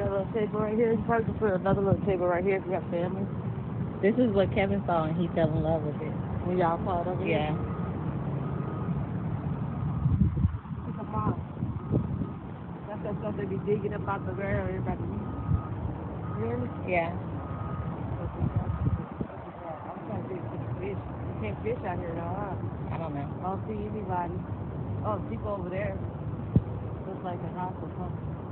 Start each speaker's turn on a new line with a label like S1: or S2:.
S1: a little table right here. You probably can put another little table right here if you got family.
S2: This is what Kevin saw and he fell in love with it.
S1: When y'all part of it.
S2: Yeah.
S1: It's a moth. That's that stuff they be digging up out the ground. Everybody. Really?
S2: Yeah.
S1: You can't fish out here though, huh?
S2: I don't know.
S1: I don't see anybody. Oh, people over there. Looks like a house or something.